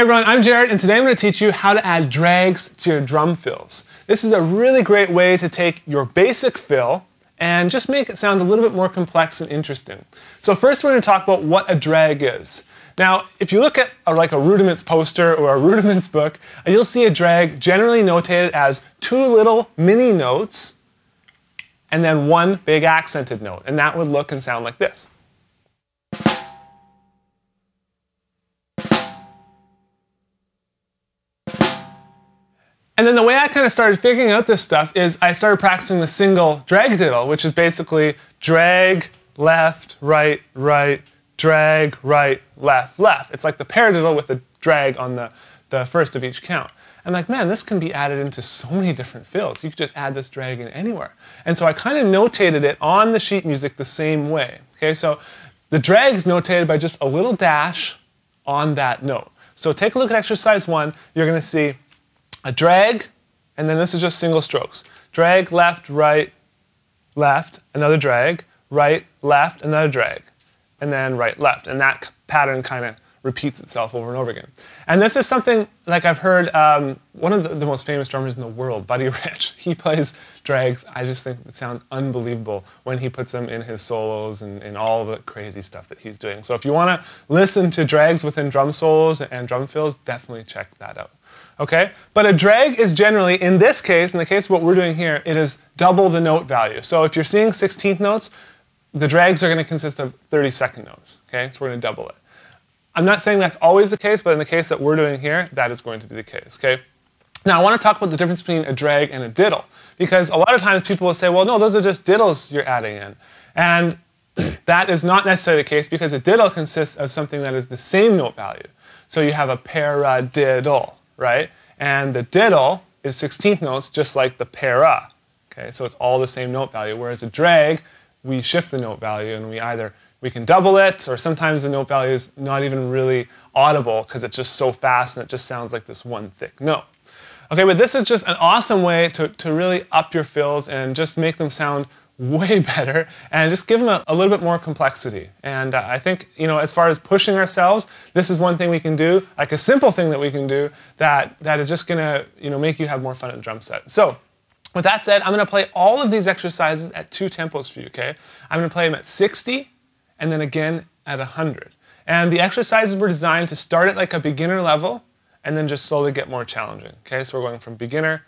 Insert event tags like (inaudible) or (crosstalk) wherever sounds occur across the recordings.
everyone, I'm Jared, and today I'm going to teach you how to add drags to your drum fills. This is a really great way to take your basic fill and just make it sound a little bit more complex and interesting. So first we're going to talk about what a drag is. Now, if you look at a, like a rudiments poster or a (laughs) rudiments book, you'll see a drag generally notated as two little mini notes and then one big accented note, and that would look and sound like this. And then the way I kind of started figuring out this stuff is I started practicing the single drag diddle, which is basically drag, left, right, right, drag, right, left, left. It's like the paradiddle with the drag on the, the first of each count. I'm like, man, this can be added into so many different fills. You could just add this drag in anywhere. And so I kind of notated it on the sheet music the same way. Okay, so the drag is notated by just a little dash on that note. So take a look at exercise one. You're going to see a drag, and then this is just single strokes. Drag, left, right, left, another drag, right, left, another drag, and then right, left. And that pattern kind of repeats itself over and over again. And this is something like I've heard um, one of the, the, most famous drummers in the world, Buddy (laughs) Rich. He plays drags. I just think it sounds unbelievable when he puts them in his solos and, and all the crazy stuff that he's doing. So if you want to listen to drags within drum solos and drum fills, definitely check that out. Okay? But a drag is generally, in this case, in the case of what we're doing here, it is double the note value. So if you're seeing 16th notes, the drags are going to consist of 32nd notes. Okay? So we're going to double it. I'm not saying that's always the case, but in the case that we're doing here, that is going to be the case. Okay? Now I want to talk about the difference between a drag and a diddle. Because a lot of times people will say, well, no, those are just diddles you're adding in. And (clears throat) that is not necessarily the case because a diddle consists of something that is the same note value. So you have a para diddle, right? And the diddle is 16th notes, just like the para. Okay, so it's all the same note value. Whereas a drag, we shift the note value and we either we can double it, or sometimes the note value is not even really audible because it's just so fast and it just sounds like this one thick note. Okay, but this is just an awesome way to, to really up your fills and just make them sound (laughs) way better and just give them a, a little bit more complexity. And uh, I think, you know, as far as pushing ourselves, this is one thing we can do, like a simple thing that we can do that, that is just gonna, you know, make you have more fun at the drum set. So, with that said, I'm gonna play all of these exercises at two tempos for you, okay? I'm gonna play them at 60 and then again at 100. And the exercises were designed to start at like a beginner level and then just slowly get more challenging, okay? So we're going from beginner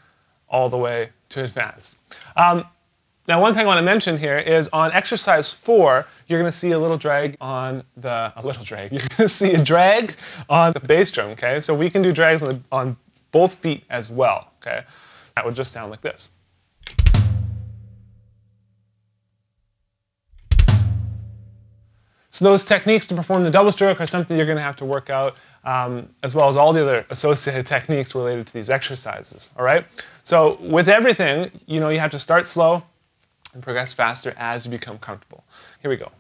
all the way to advanced. Um, now, one thing I want to mention here is on exercise four, you're going to see a little drag on the, a little drag, (laughs) you're going to see a drag on the bass drum, okay? So we can do drags on, the, on both feet as well, okay? That would just sound like this. So those techniques to perform the double stroke are something you're going to have to work out, um, as well as all the other associated techniques related to these exercises, all right? So with everything, you know, you have to start slow, and progress faster as you become comfortable. Here we go.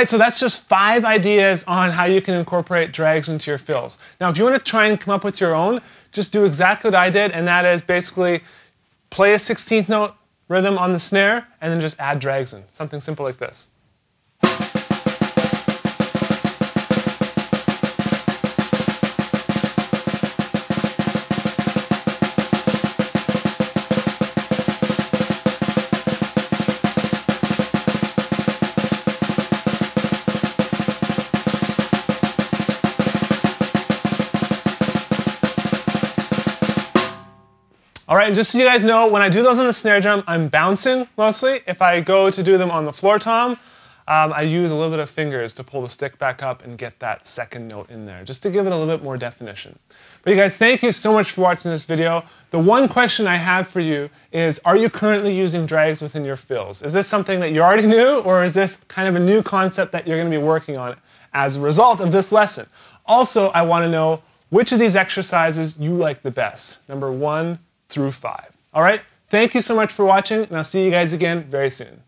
Right, so that's just five ideas on how you can incorporate drags into your fills. Now, if you want to try and come up with your own, just do exactly what I did, and that is basically play a 16th note rhythm on the snare, and then just add drags in. Something simple like this. Right, and just so you guys know, when I do those on the snare drum, I'm bouncing mostly. If I go to do them on the floor tom, um, I use a little bit of fingers to pull the stick back up and get that second note in there, just to give it a little bit more definition. But you guys, thank you so much for watching this video. The one question I have for you is, are you currently using drags within your fills? Is this something that you already knew, or is this kind of a new concept that you're gonna be working on as a result of this lesson? Also, I wanna know which of these exercises you like the best. Number one, through five. All right? Thank you so much for watching, and I'll see you guys again very soon.